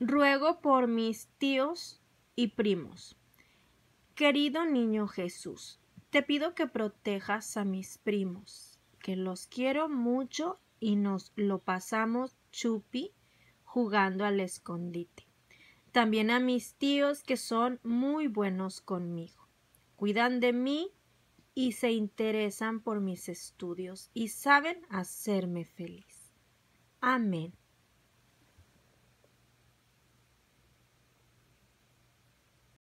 ruego por mis tíos y primos. Querido niño Jesús, te pido que protejas a mis primos, que los quiero mucho y nos lo pasamos chupi jugando al escondite. También a mis tíos que son muy buenos conmigo. Cuidan de mí y se interesan por mis estudios y saben hacerme feliz. Amén.